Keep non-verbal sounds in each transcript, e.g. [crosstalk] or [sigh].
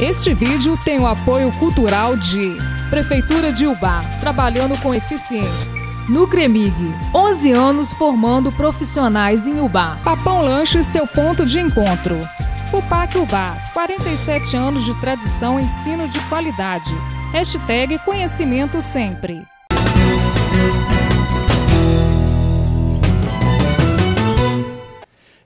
Este vídeo tem o apoio cultural de Prefeitura de Ubá, trabalhando com eficiência. Nucremig, 11 anos formando profissionais em Ubá. Papão Lanche, seu ponto de encontro. Fupac Ubá, 47 anos de tradição, ensino de qualidade. Hashtag conhecimento sempre.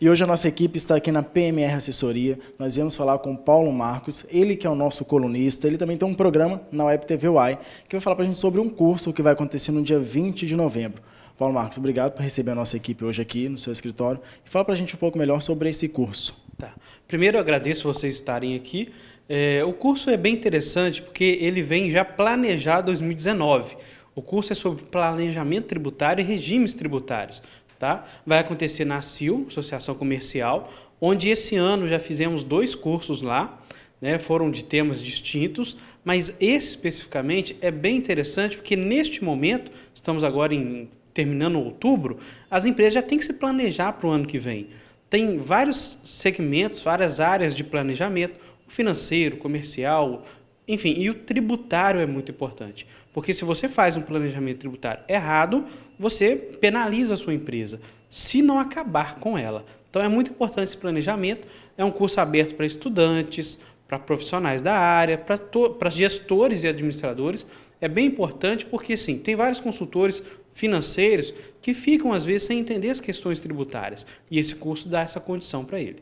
E hoje a nossa equipe está aqui na PMR Assessoria. Nós viemos falar com o Paulo Marcos, ele que é o nosso colunista. Ele também tem um programa na Web TV UAI, que vai falar para a gente sobre um curso que vai acontecer no dia 20 de novembro. Paulo Marcos, obrigado por receber a nossa equipe hoje aqui no seu escritório. E fala para a gente um pouco melhor sobre esse curso. Tá. Primeiro, eu agradeço vocês estarem aqui. É, o curso é bem interessante porque ele vem já planejado 2019. O curso é sobre planejamento tributário e regimes tributários. Tá? Vai acontecer na CIL, Associação Comercial, onde esse ano já fizemos dois cursos lá, né? foram de temas distintos, mas esse especificamente é bem interessante porque neste momento, estamos agora em, terminando outubro, as empresas já têm que se planejar para o ano que vem. Tem vários segmentos, várias áreas de planejamento, financeiro, comercial, enfim, e o tributário é muito importante. Porque se você faz um planejamento tributário errado, você penaliza a sua empresa, se não acabar com ela. Então é muito importante esse planejamento. É um curso aberto para estudantes, para profissionais da área, para, para gestores e administradores. É bem importante porque, sim, tem vários consultores financeiros que ficam, às vezes, sem entender as questões tributárias. E esse curso dá essa condição para ele.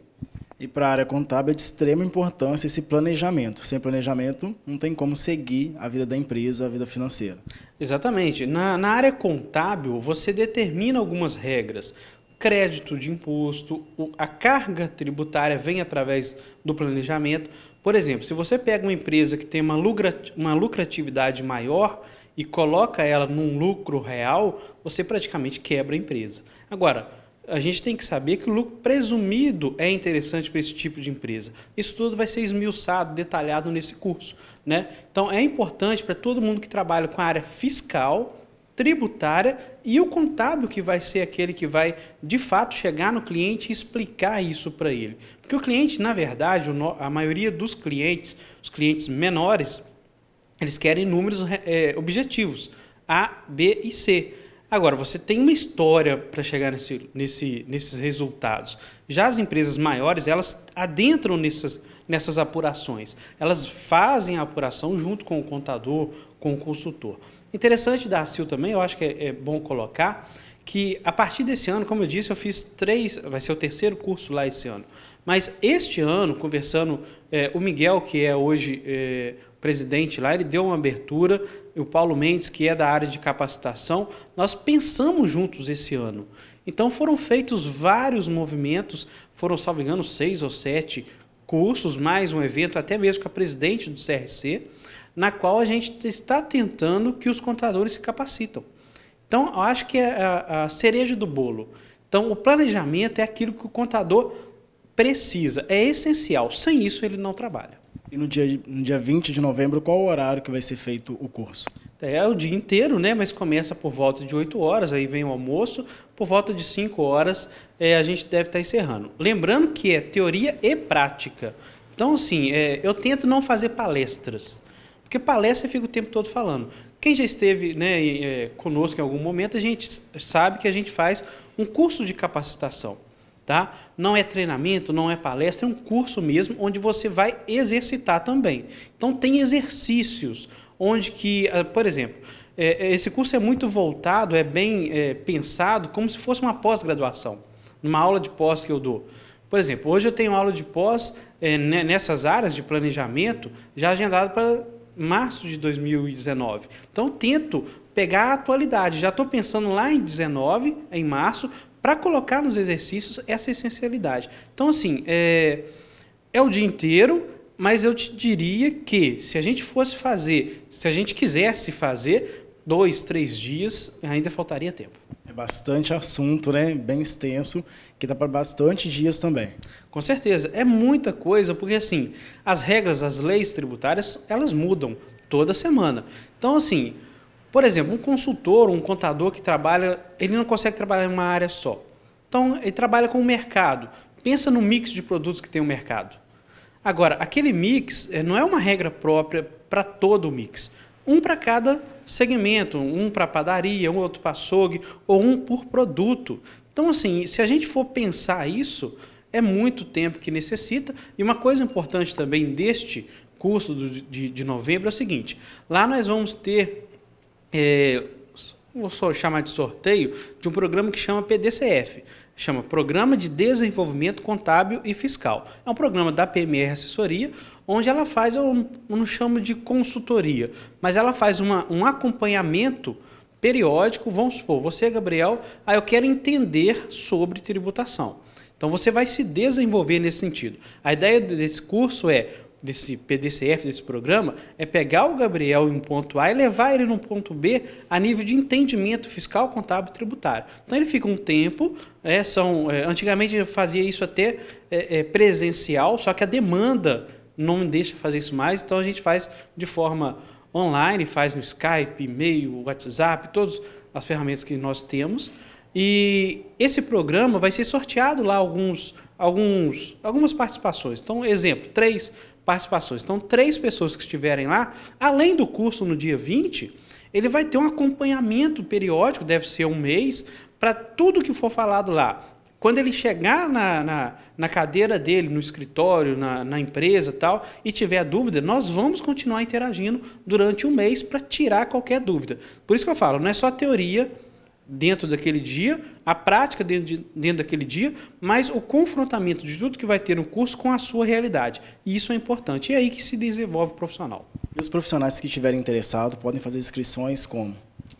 E para a área contábil é de extrema importância esse planejamento. Sem planejamento, não tem como seguir a vida da empresa, a vida financeira. Exatamente. Na, na área contábil, você determina algumas regras. Crédito de imposto, a carga tributária vem através do planejamento. Por exemplo, se você pega uma empresa que tem uma, uma lucratividade maior e coloca ela num lucro real, você praticamente quebra a empresa. Agora, a gente tem que saber que o lucro presumido é interessante para esse tipo de empresa. Isso tudo vai ser esmiuçado, detalhado nesse curso. Né? Então, é importante para todo mundo que trabalha com a área fiscal, tributária e o contábil que vai ser aquele que vai, de fato, chegar no cliente e explicar isso para ele. Porque o cliente, na verdade, a maioria dos clientes, os clientes menores, eles querem números é, objetivos, A, B e C. Agora, você tem uma história para chegar nesse, nesse, nesses resultados. Já as empresas maiores, elas adentram nessas, nessas apurações. Elas fazem a apuração junto com o contador, com o consultor. Interessante da CIL também, eu acho que é, é bom colocar, que a partir desse ano, como eu disse, eu fiz três, vai ser o terceiro curso lá esse ano. Mas este ano, conversando, é, o Miguel, que é hoje é, presidente lá, ele deu uma abertura, e o Paulo Mendes, que é da área de capacitação, nós pensamos juntos esse ano. Então foram feitos vários movimentos, foram, salvo engano, seis ou sete cursos, mais um evento, até mesmo com a presidente do CRC, na qual a gente está tentando que os contadores se capacitam. Então, eu acho que é a, a cereja do bolo. Então, o planejamento é aquilo que o contador precisa, é essencial. Sem isso, ele não trabalha. E no dia, no dia 20 de novembro, qual o horário que vai ser feito o curso? É o dia inteiro, né? Mas começa por volta de 8 horas, aí vem o almoço, por volta de 5 horas é, a gente deve estar encerrando. Lembrando que é teoria e prática. Então, assim, é, eu tento não fazer palestras, porque palestra eu fico o tempo todo falando. Quem já esteve né, é, conosco em algum momento, a gente sabe que a gente faz um curso de capacitação. Tá? Não é treinamento, não é palestra, é um curso mesmo onde você vai exercitar também. Então tem exercícios onde que, ah, por exemplo, é, é, esse curso é muito voltado, é bem pensado como se fosse uma pós-graduação, numa aula de pós que eu dou. Por exemplo, hoje eu tenho aula de pós é, nessas áreas de planejamento já agendado para março de 2019. Então tento pegar a atualidade. Já estou pensando lá em 19, em março, para colocar nos exercícios essa essencialidade. Então, assim, é, é o dia inteiro, mas eu te diria que se a gente fosse fazer, se a gente quisesse fazer, dois, três dias, ainda faltaria tempo. É bastante assunto, né? Bem extenso, que dá para bastante dias também. Com certeza. É muita coisa, porque assim, as regras, as leis tributárias, elas mudam toda semana. Então, assim, por exemplo, um consultor, um contador que trabalha, ele não consegue trabalhar em uma área só. Então, ele trabalha com o mercado. Pensa no mix de produtos que tem o mercado. Agora, aquele mix eh, não é uma regra própria para todo o mix. Um para cada segmento, um para padaria, um outro para açougue, ou um por produto. Então, assim, se a gente for pensar isso, é muito tempo que necessita. E uma coisa importante também deste curso de, de novembro é o seguinte: lá nós vamos ter, é, vou só chamar de sorteio, de um programa que chama PDCF chama Programa de Desenvolvimento Contábil e Fiscal. É um programa da PMR Assessoria, onde ela faz, eu não chamo de consultoria, mas ela faz uma, um acompanhamento periódico. Vamos supor, você, Gabriel, ah, eu quero entender sobre tributação. Então você vai se desenvolver nesse sentido. A ideia desse curso é desse PDCF, desse programa, é pegar o Gabriel em um ponto A e levar ele no ponto B a nível de entendimento fiscal, contábil e tributário. Então ele fica um tempo, é, são, é, antigamente eu fazia isso até é, é, presencial, só que a demanda não deixa fazer isso mais, então a gente faz de forma online, faz no Skype, e-mail, WhatsApp, todas as ferramentas que nós temos. E esse programa vai ser sorteado lá alguns, alguns, algumas participações. Então, exemplo, três participações. Então, três pessoas que estiverem lá, além do curso no dia 20, ele vai ter um acompanhamento periódico, deve ser um mês, para tudo que for falado lá. Quando ele chegar na, na, na cadeira dele, no escritório, na, na empresa tal, e tiver dúvida, nós vamos continuar interagindo durante um mês para tirar qualquer dúvida. Por isso que eu falo, não é só teoria, dentro daquele dia, a prática dentro, de, dentro daquele dia, mas o confrontamento de tudo que vai ter no curso com a sua realidade. E isso é importante. E é aí que se desenvolve o profissional. E os profissionais que estiverem interessados podem fazer inscrições como?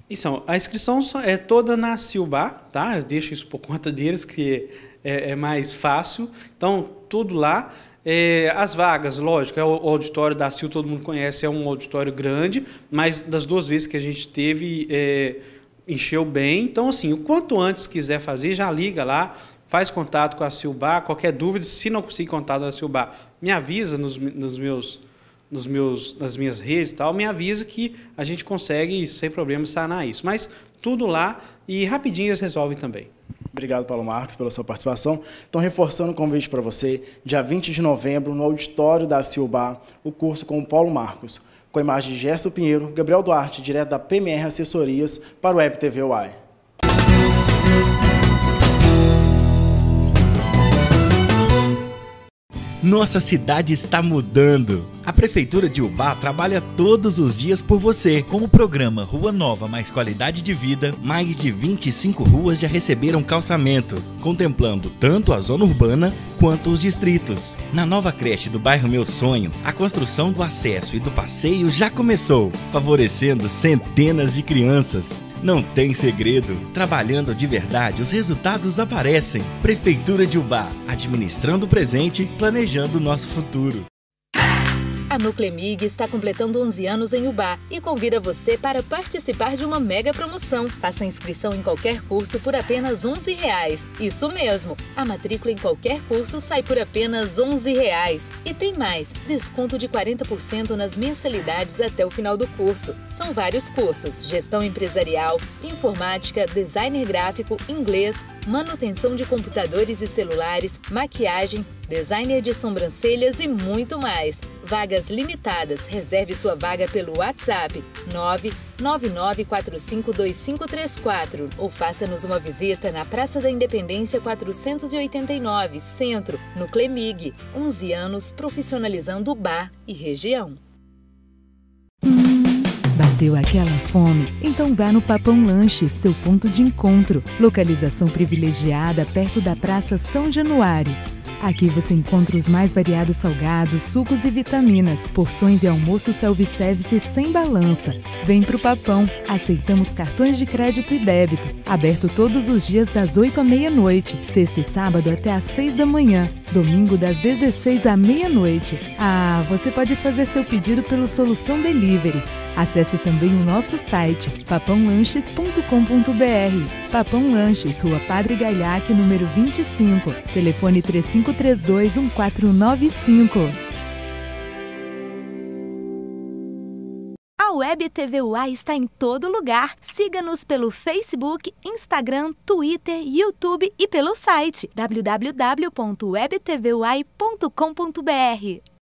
Isso, a inscrição é toda na Silbar, tá? Eu deixo isso por [laughs] conta deles, que é, é mais fácil. Então, tudo lá. É, as vagas, lógico, é o auditório da Sil, todo mundo conhece, é um auditório grande, mas das duas vezes que a gente teve, é, encheu bem. Então, assim, o quanto antes quiser fazer, já liga lá, faz contato com a Silbar. Qualquer dúvida, se não conseguir contato da Silbar, me avisa nos, nos meus, nos meus, nas minhas redes e tal, me avisa que a gente consegue, sem problema, sanar isso. Mas tudo lá e rapidinho eles resolvem também. Obrigado, Paulo Marcos, pela sua participação. Então, reforçando o convite para você, dia 20 de novembro, no auditório da Silbar, o curso com o Paulo Marcos com a imagem de Gerson Pinheiro, Gabriel Duarte, direto da PMR Assessorias, para o Web TV UAI. Nossa cidade está mudando. A Prefeitura de Ubá trabalha todos os dias por você. Com o programa Rua Nova Mais Qualidade de Vida, mais de 25 ruas já receberam calçamento, contemplando tanto a zona urbana quanto os distritos. Na nova creche do bairro Meu Sonho, a construção do acesso e do passeio já começou, favorecendo centenas de crianças. Não tem segredo. Trabalhando de verdade, os resultados aparecem. Prefeitura de Ubá, administrando o presente, planejando o nosso futuro. A Nuclemig está completando 11 anos em Ubá e convida você para participar de uma mega promoção. Faça inscrição em qualquer curso por apenas 11 reais. Isso mesmo, a matrícula em qualquer curso sai por apenas 11 reais. E tem mais, desconto de 40% nas mensalidades até o final do curso. São vários cursos, gestão empresarial, informática, designer gráfico, inglês, manutenção de computadores e celulares, maquiagem, designer de sobrancelhas e muito mais. Vagas limitadas. Reserve sua vaga pelo WhatsApp 999452534 ou faça-nos uma visita na Praça da Independência 489, Centro, no Clemig. 11 anos profissionalizando o bar e região. Bateu aquela fome? Então vá no Papão Lanches, seu ponto de encontro. Localização privilegiada perto da Praça São Januário. Aqui você encontra os mais variados salgados, sucos e vitaminas, porções e almoço self-service sem balança. Vem pro Papão, aceitamos cartões de crédito e débito. Aberto todos os dias das 8 à meia-noite, sexta e sábado até às 6 da manhã, domingo das 16 à meia-noite. Ah, você pode fazer seu pedido pelo Solução Delivery. Acesse também o nosso site papãolanches.com.br. Papão Lanches, Rua Padre Galhaque, número 25. Telefone 3532 1495. Web TV UA está em todo lugar. Siga-nos pelo Facebook, Instagram, Twitter, YouTube e pelo site www.webtvuai.com.br.